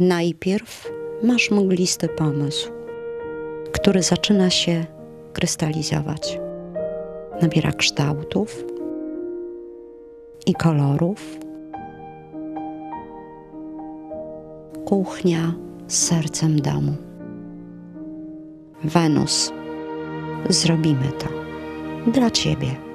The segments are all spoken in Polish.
Najpierw masz mglisty pomysł, który zaczyna się krystalizować. Nabiera kształtów i kolorów. Kuchnia z sercem domu. Wenus, zrobimy to dla ciebie.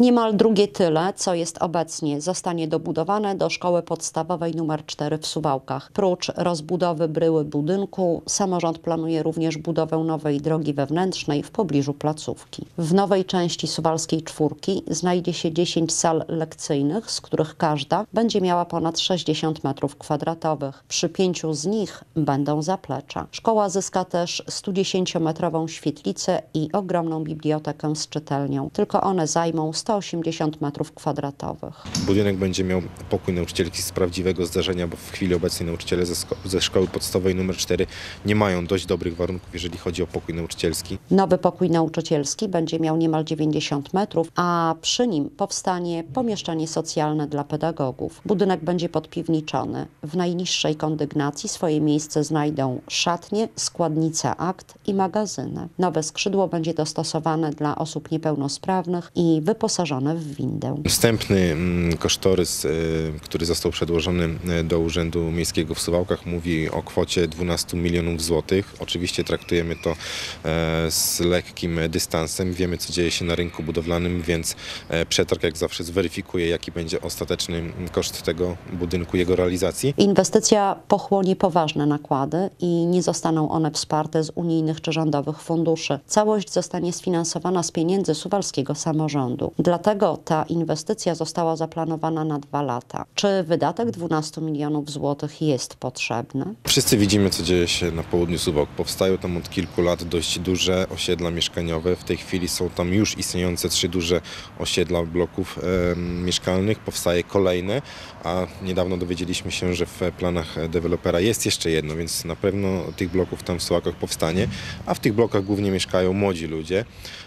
Niemal drugie tyle, co jest obecnie, zostanie dobudowane do szkoły podstawowej nr 4 w Suwałkach. Prócz rozbudowy bryły budynku, samorząd planuje również budowę nowej drogi wewnętrznej w pobliżu placówki. W nowej części Suwalskiej Czwórki znajdzie się 10 sal lekcyjnych, z których każda będzie miała ponad 60 metrów kwadratowych. Przy pięciu z nich będą zaplecza. Szkoła zyska też 110-metrową świetlicę i ogromną bibliotekę z czytelnią. Tylko one zajmą 180 metrów kwadratowych. Budynek będzie miał pokój nauczycielski z prawdziwego zdarzenia, bo w chwili obecnej nauczyciele ze, sko- ze szkoły podstawowej nr 4 nie mają dość dobrych warunków, jeżeli chodzi o pokój nauczycielski. Nowy pokój nauczycielski będzie miał niemal 90 metrów, a przy nim powstanie pomieszczenie socjalne dla pedagogów. Budynek będzie podpiwniczony. W najniższej kondygnacji swoje miejsce znajdą szatnie, składnice akt i magazyny. Nowe skrzydło będzie dostosowane dla osób niepełnosprawnych i wyposażone w windę. Wstępny mm, kosztorys, y, który został przedłożony y, do Urzędu Miejskiego w Suwałkach mówi o kwocie 12 milionów złotych. Oczywiście traktujemy to e, z lekkim dystansem. Wiemy, co dzieje się na rynku budowlanym, więc e, przetarg jak zawsze zweryfikuje, jaki będzie ostateczny koszt tego budynku, jego realizacji. Inwestycja pochłonie poważne nakłady i nie zostaną one wsparte z unijnych czy rządowych funduszy. Całość zostanie sfinansowana z pieniędzy suwalskiego samorządu. Dlatego ta inwestycja została zaplanowana na dwa lata. Czy wydatek 12 milionów złotych jest potrzebny? Wszyscy widzimy, co dzieje się na południu Suwałk. Powstają tam od kilku lat dość duże osiedla mieszkaniowe. W tej chwili są tam już istniejące trzy duże osiedla bloków e, mieszkalnych. Powstaje kolejne, a niedawno dowiedzieliśmy się, że w planach dewelopera jest jeszcze jedno, więc na pewno tych bloków tam w Suwałkach powstanie, a w tych blokach głównie mieszkają młodzi ludzie,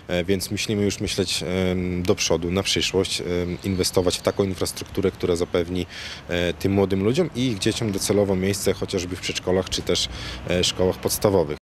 e, więc myślimy już myśleć e, do przodu, na przyszłość, inwestować w taką infrastrukturę, która zapewni e, tym młodym ludziom i ich dzieciom docelowo miejsce chociażby w przedszkolach czy też e, szkołach podstawowych.